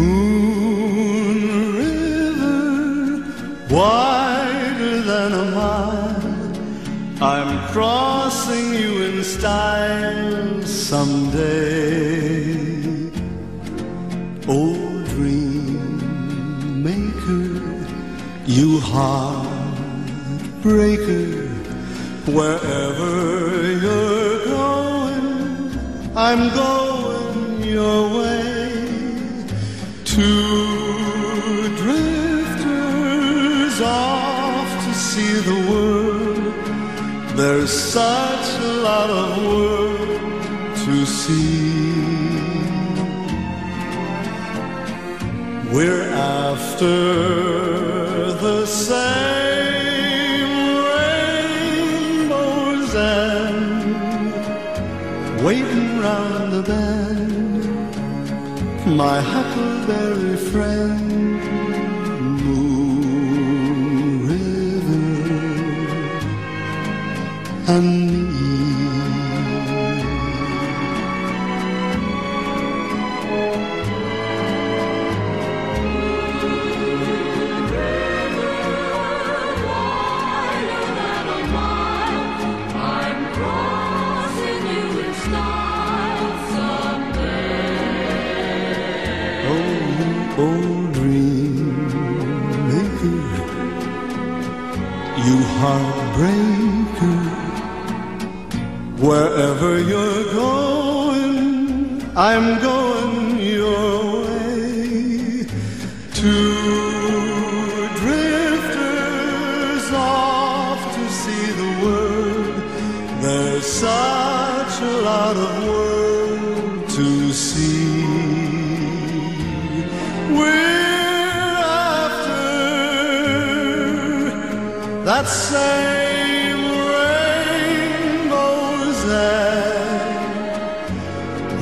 Moon River, wider than a mile. I'm crossing you in style someday. Oh, Old dream maker, you heartbreaker, wherever you're going, I'm going your way. Two drifters off to see the world. There's such a lot of world to see. We're after the same rainbows and waiting round the bend. My huckleberry friend, Moon River, and me. Old dream maker, you heartbreaker. Wherever you're going, I'm going your way. Two drifters off to see the world. There's such a lot of world to see. that same rainbow's end,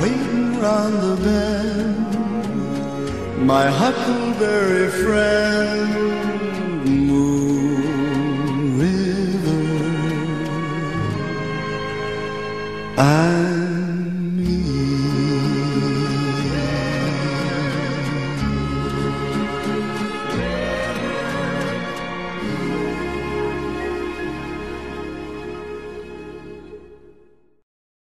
waiting round the bend, my huckleberry friend, Moon River. And